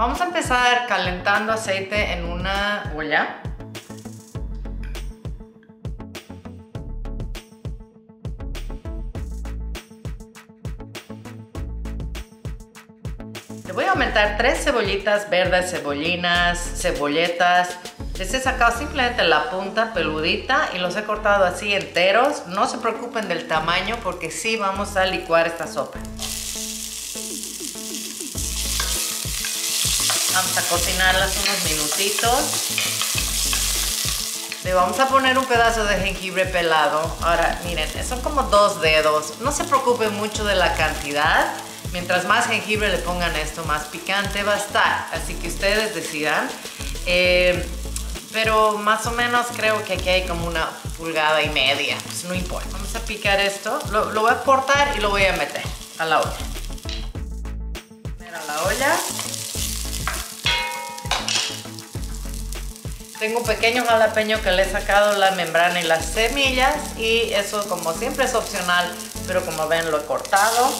Vamos a empezar calentando aceite en una olla. Le voy a aumentar tres cebollitas verdes, cebollinas, cebolletas. Les he sacado simplemente la punta peludita y los he cortado así enteros. No se preocupen del tamaño porque sí vamos a licuar esta sopa. Vamos a cocinarlas unos minutitos. Le vamos a poner un pedazo de jengibre pelado. Ahora, miren, son como dos dedos. No se preocupen mucho de la cantidad. Mientras más jengibre le pongan esto, más picante va a estar. Así que ustedes decidan. Eh, pero más o menos creo que aquí hay como una pulgada y media. Pues no importa. Vamos a picar esto. Lo, lo voy a cortar y lo voy a meter a la olla. A la olla. Tengo un pequeño jalapeño que le he sacado la membrana y las semillas y eso como siempre es opcional, pero como ven lo he cortado.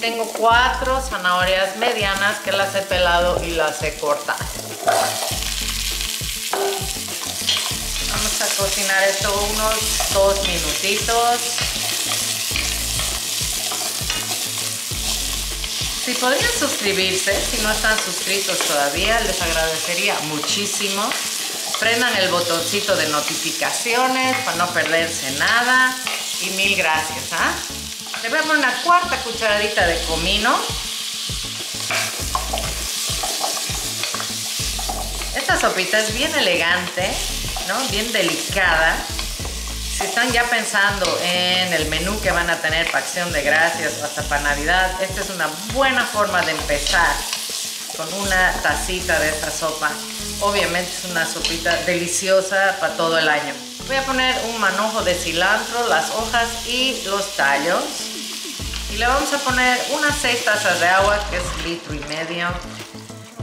tengo cuatro zanahorias medianas que las he pelado y las he cortado. Vamos a cocinar esto unos dos minutitos. Si podrían suscribirse, si no están suscritos todavía, les agradecería muchísimo. Prendan el botoncito de notificaciones para no perderse nada. Y mil gracias, ¿ah? Le voy a poner una cuarta cucharadita de comino. Esta sopita es bien elegante, ¿no? Bien delicada. Si están ya pensando en el menú que van a tener para acción de gracias o hasta para Navidad, esta es una buena forma de empezar con una tacita de esta sopa. Obviamente es una sopita deliciosa para todo el año. Voy a poner un manojo de cilantro, las hojas y los tallos. Y le vamos a poner unas 6 tazas de agua, que es litro y medio.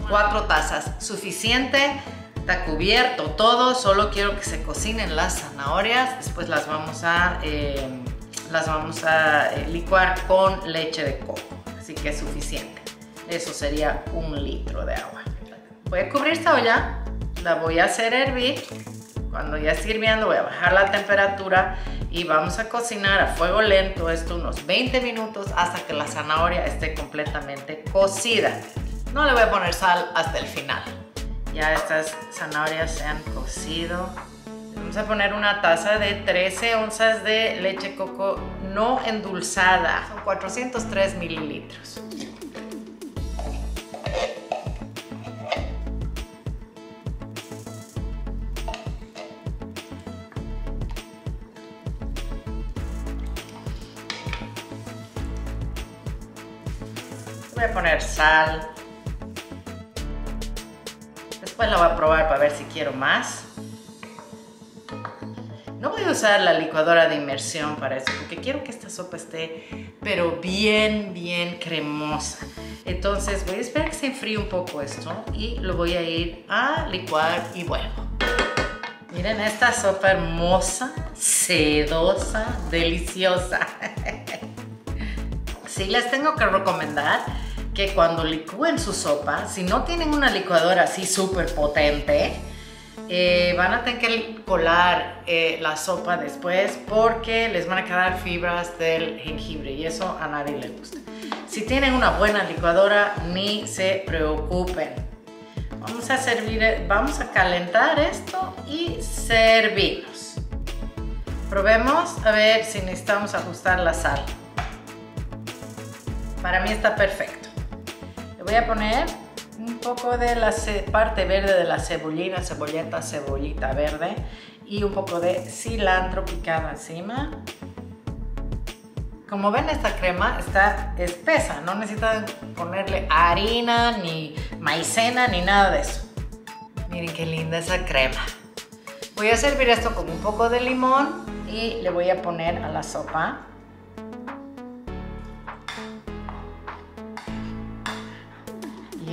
4 tazas, suficiente. Está cubierto todo, solo quiero que se cocinen las zanahorias. Después las vamos a, eh, las vamos a eh, licuar con leche de coco. Así que es suficiente. Eso sería un litro de agua. Voy a cubrir esta olla, la voy a hacer hervir cuando ya esté hirviendo voy a bajar la temperatura y vamos a cocinar a fuego lento esto unos 20 minutos hasta que la zanahoria esté completamente cocida. No le voy a poner sal hasta el final. Ya estas zanahorias se han cocido. Vamos a poner una taza de 13 onzas de leche coco no endulzada. Son 403 mililitros. Voy a poner sal. Después la voy a probar para ver si quiero más. No voy a usar la licuadora de inmersión para eso, porque quiero que esta sopa esté, pero bien, bien cremosa. Entonces voy a esperar que se enfríe un poco esto y lo voy a ir a licuar y vuelvo. Miren esta sopa hermosa, sedosa, deliciosa. Sí les tengo que recomendar que cuando licúen su sopa, si no tienen una licuadora así súper potente, eh, van a tener que colar eh, la sopa después porque les van a quedar fibras del jengibre y eso a nadie le gusta. Si tienen una buena licuadora, ni se preocupen. Vamos a servir, vamos a calentar esto y servimos. Probemos a ver si necesitamos ajustar la sal. Para mí está perfecto. Voy a poner un poco de la parte verde de la cebollina, cebolleta, cebollita verde y un poco de cilantro picado encima. Como ven esta crema está espesa, no necesitan ponerle harina, ni maicena, ni nada de eso. Miren qué linda esa crema. Voy a servir esto con un poco de limón y le voy a poner a la sopa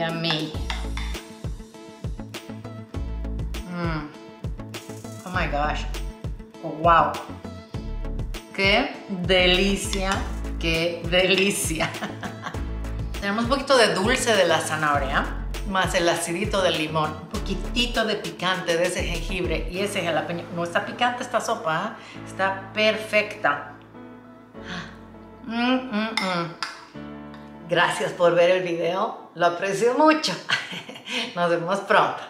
Yummy. Mm. Oh my gosh. wow. Qué delicia ¡Qué delicia! Tenemos un poquito de dulce de la zanahoria, más el acidito del limón, un poquitito de picante de ese jengibre y ese jalapeño. No está picante esta sopa, ¿eh? está perfecta. Mm, mm, mm. Gracias por ver el video, lo aprecio mucho. Nos vemos pronto.